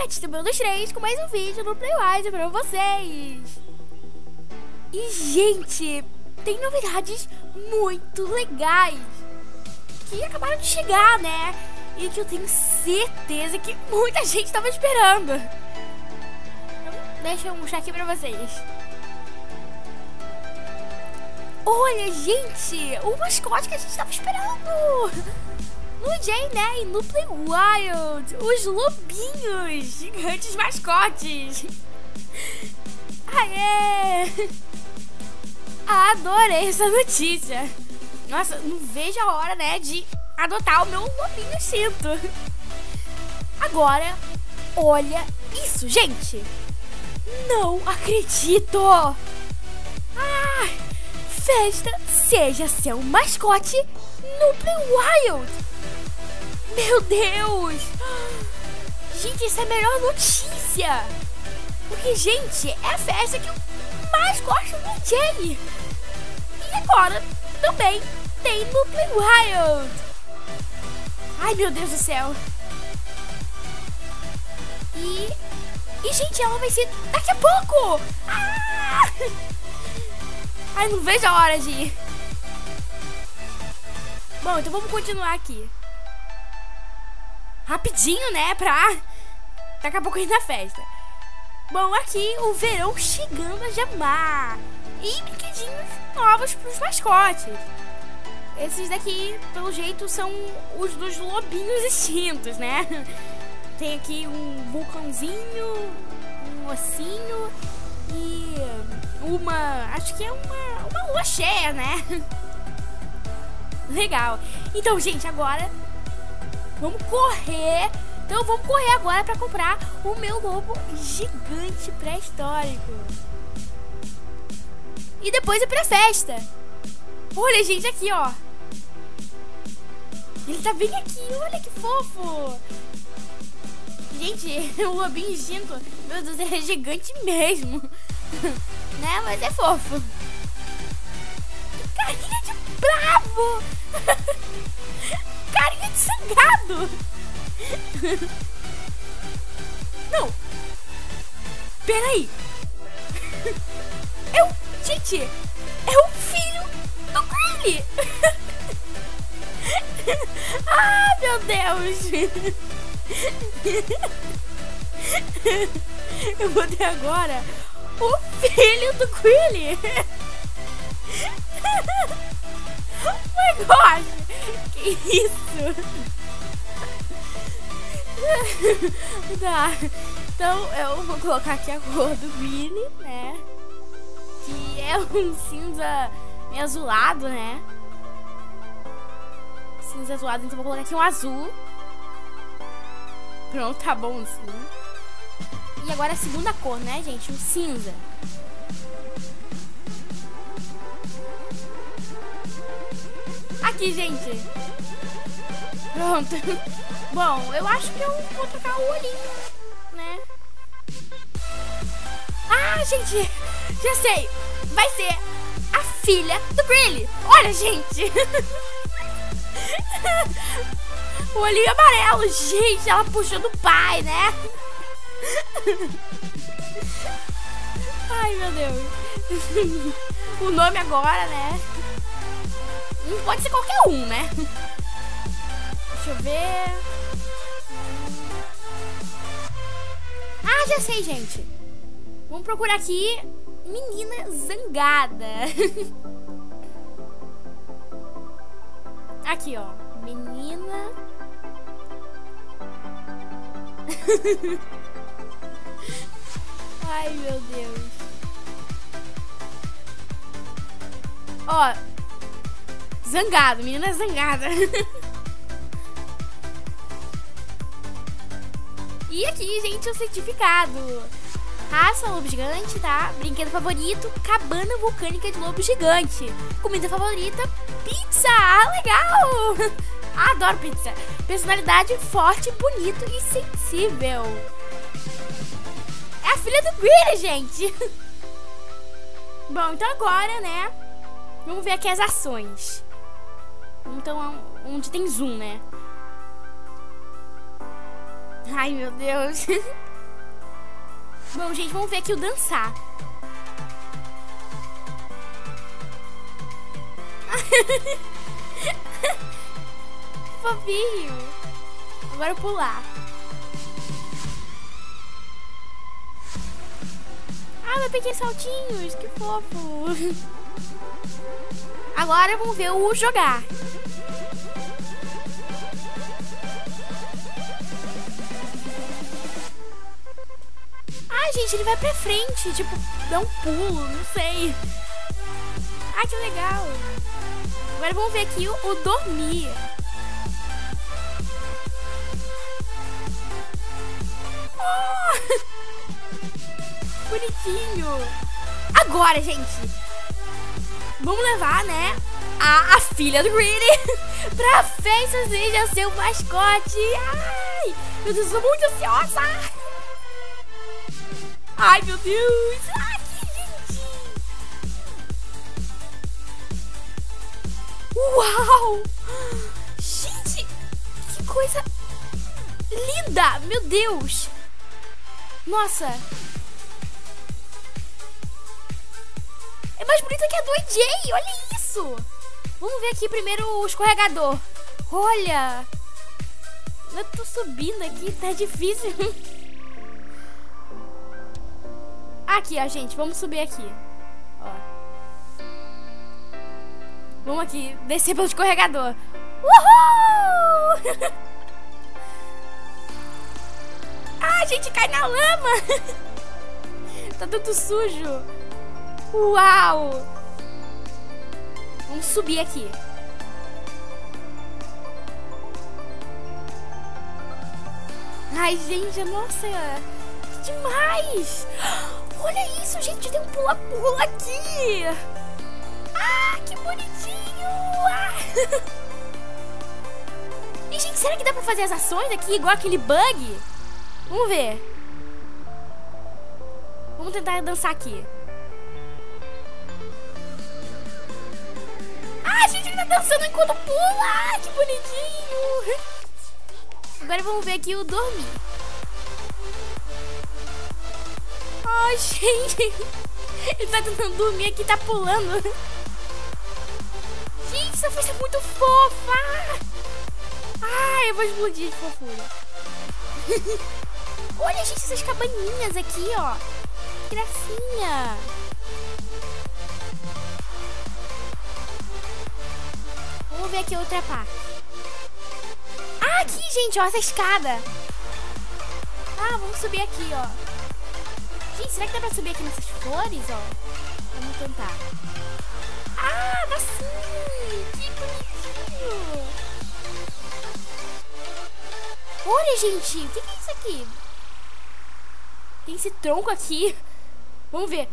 é dos Três com mais um vídeo no Playwise pra vocês. E, gente, tem novidades muito legais que acabaram de chegar, né? E que eu tenho certeza que muita gente estava esperando. Então, deixa eu mostrar aqui pra vocês. Olha, gente, o mascote que a gente estava esperando no Jay, né? E no Play Wild. Os lobinhos, gigantes mascotes. Aê! Adorei essa notícia. Nossa, não vejo a hora, né, de adotar o meu lobinho cinto. Agora, olha isso, gente. Não acredito. Ah, festa seja seu mascote no Play Wild. Meu Deus! Gente, essa é a melhor notícia! Porque, gente, é a festa que eu mais gosto do Jay! E agora também tem no Play Wild! Ai, meu Deus do céu! E... E, gente, ela vai ser daqui a pouco! Ah! Ai, não vejo a hora de ir! Bom, então vamos continuar aqui rapidinho, né? Pra daqui a pouco ir na festa. Bom, aqui o verão chegando a Jamar. E brinquedinhos novos pros mascotes. Esses daqui, pelo jeito, são os dos lobinhos extintos, né? Tem aqui um vulcãozinho, um ossinho e uma. Acho que é uma, uma lua cheia, né? Legal. Então, gente, agora Vamos correr. Então vamos correr agora para comprar o meu lobo gigante pré-histórico. E depois ir pra festa. Olha, gente, aqui, ó. Ele tá bem aqui, olha que fofo. Gente, o lobinho extinto, meu Deus, ele é gigante mesmo. né? Mas é fofo. Carinha de bravo. carinha de sangado. Não. Peraí. Eu, gente, é o filho do Grilly. ah, meu Deus. Eu vou ter agora o filho do Grilly. oh my gosh. Que isso? tá. Então eu vou colocar aqui a cor do Billy, né? Que é um cinza meio azulado, né? Cinza azulado, então vou colocar aqui um azul. Pronto, tá bom assim. E agora a segunda cor, né, gente? O cinza. Aqui, gente. Pronto. Bom, eu acho que eu vou trocar o olhinho, né? Ah, gente, já sei. Vai ser a filha do Grilly. Olha, gente. o olhinho amarelo. Gente, ela puxou do pai, né? Ai, meu Deus. o nome agora, né? Pode ser qualquer um, né? Deixa eu ver. Já sei, gente. Vamos procurar aqui menina zangada. Aqui, ó. Menina. Ai, meu Deus. Ó. Zangado, menina zangada. E aqui, gente, o certificado. Raça lobo gigante, tá? Brinquedo favorito, cabana vulcânica de lobo gigante. Comida favorita, pizza. Ah, legal! Adoro pizza. Personalidade forte, bonito e sensível. É a filha do Greedy, gente. Bom, então agora, né? Vamos ver aqui as ações. Então, onde tem zoom, né? Ai, meu Deus. Bom, gente, vamos ver aqui o dançar. Fofinho. Agora pular. Ah, vai pegar saltinhos. Que fofo. Agora vamos ver o jogar. Gente, ele vai pra frente. Tipo, dá um pulo. Não sei. Ah, que legal. Agora vamos ver aqui o, o dormir. Oh! Bonitinho. Agora, gente. Vamos levar, né? A, a filha do Greedy pra festa seja seu mascote. Ai, meu Deus, eu tô muito ansiosa. Ai, meu Deus. Ai, Uau! Gente, que coisa linda! Meu Deus! Nossa! É mais bonita que a do AJ! Olha isso! Vamos ver aqui primeiro o escorregador. Olha! Eu tô subindo aqui, tá difícil. Aqui, ó, gente. Vamos subir aqui. Vamos aqui, descer pelo escorregador. Uhul! ah, a gente cai na lama! tá tudo sujo. Uau! Vamos subir aqui. Ai, gente, nossa, que demais! Olha isso, gente, tem um pula-pula aqui! Ah, que bonitinho! Ah. e, gente, será que dá pra fazer as ações aqui igual aquele bug? Vamos ver. Vamos tentar dançar aqui. Ah, a gente tá dançando enquanto pula! Ah, que bonitinho! Agora vamos ver aqui o dormir. Oh, gente! Ele tá tentando dormir aqui, tá pulando. Gente, essa festa é muito fofa! Ai, eu vou explodir de fofura. Olha, gente, essas cabaninhas aqui, ó. Que gracinha. Vamos ver aqui outra parte. Ah, aqui, gente, ó, essa escada. Ah, vamos subir aqui, ó. Gente, será que dá pra subir aqui nessas flores, ó? Vamos tentar. Ah, dá sim! Que bonitinho! Olha, gente! O que, que é isso aqui? Tem esse tronco aqui. Vamos ver.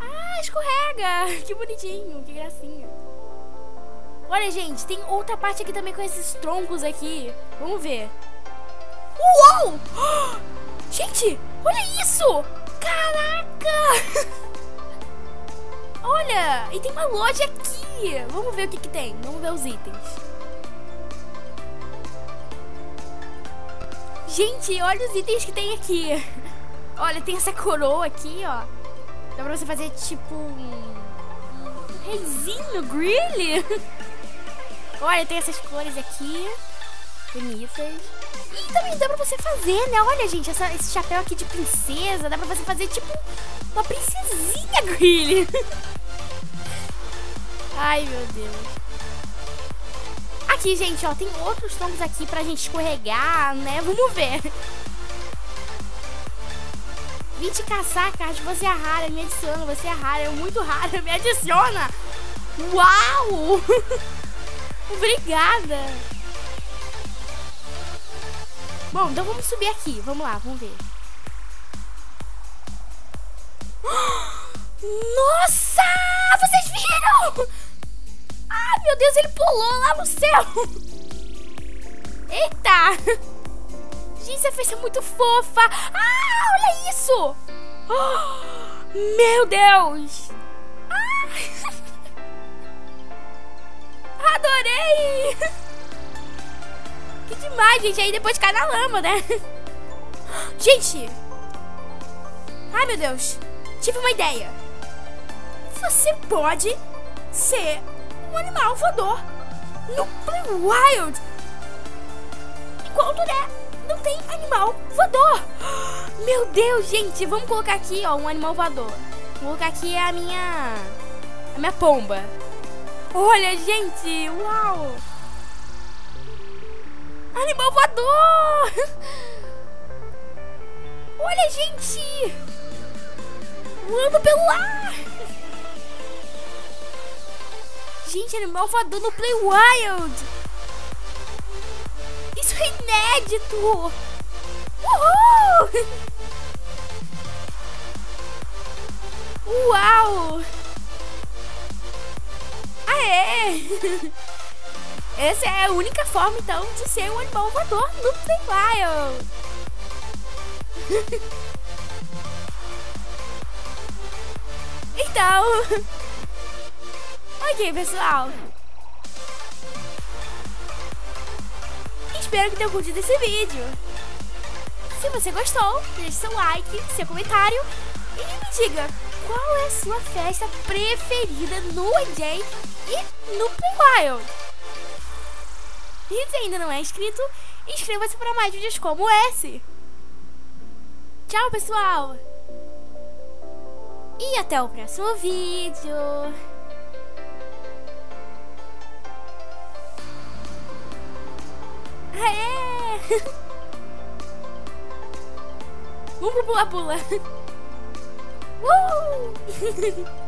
Ah, escorrega! Que bonitinho, que gracinha. Olha, gente, tem outra parte aqui também com esses troncos aqui. Vamos ver. Uou! Gente, olha isso! Caraca! Olha, e tem uma loja aqui. Vamos ver o que, que tem. Vamos ver os itens. Gente, olha os itens que tem aqui. Olha, tem essa coroa aqui, ó. Dá pra você fazer tipo um, um reizinho, grill. Olha, tem essas cores aqui. Bonitas. E também dá pra você fazer, né? Olha, gente, essa, esse chapéu aqui de princesa. Dá pra você fazer tipo uma princesinha, Grill. Ai, meu Deus. Aqui, gente, ó, tem outros troncos aqui pra gente escorregar, né? Vamos ver. Vim te caçar, Card, você é rara, me adiciona, você é rara, é muito rara, me adiciona. Uau! Obrigada. Bom, então vamos subir aqui. Vamos lá, vamos ver. Nossa! Vocês viram? Ah, meu Deus, ele pulou lá no céu. Eita! Gente, essa festa é muito fofa. Ah, olha isso! meu Deus! Ah. Adorei! Que demais, gente. Aí depois cai na lama, né? Gente! Ai, meu Deus. Tive uma ideia. Você pode ser um animal voador no Play Wild. Enquanto né, não tem animal voador. Meu Deus, gente. Vamos colocar aqui, ó, um animal voador. Vou colocar aqui a minha... A minha pomba. Olha, gente. Uau. Animal voador. Olha, gente. Voando pelo ar. Gente, animal voador no Play Wild. Isso é inédito. Uhul. Uau. Aê. Essa é a única forma, então, de ser um animal voador no Play Wild. então... ok, pessoal. Espero que tenham curtido esse vídeo. Se você gostou, deixe seu like, seu comentário e me diga qual é a sua festa preferida no EJ e no Play Wild. E se ainda não é inscrito, inscreva-se para mais vídeos como esse. Tchau, pessoal! E até o próximo vídeo! Aê! Vamos pro pula-pula! Uh!